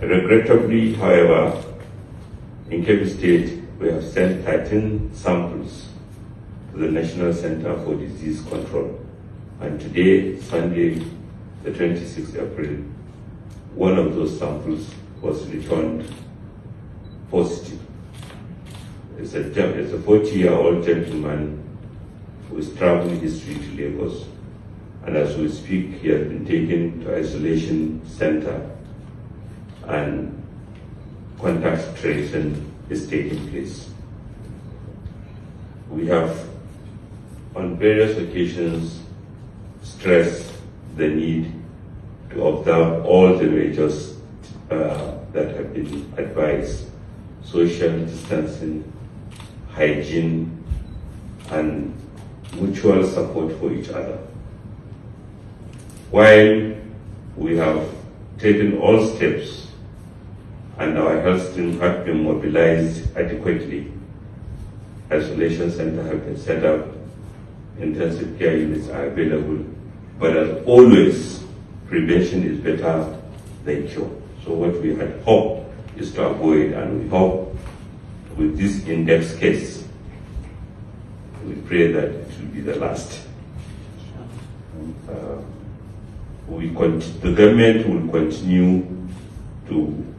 Regrettably, however, in Kebbi State, we have sent 13 samples to the National Center for Disease Control. And today, Sunday, the 26th April, one of those samples was returned positive. It's a, it's a 40-year-old gentleman with travel history to Lagos. And as we speak, he has been taken to isolation center and contact tracing is taking place. We have on various occasions stressed the need to observe all the measures uh, that have been advised, social distancing, hygiene, and mutual support for each other. While we have taken all steps and our health team have been mobilized adequately, isolation centers have been set up, intensive care units are available, but as always, prevention is better than cure. So what we had hoped is to avoid, and we hope with this index case, we pray that it will be the last. Uh, we the government will continue to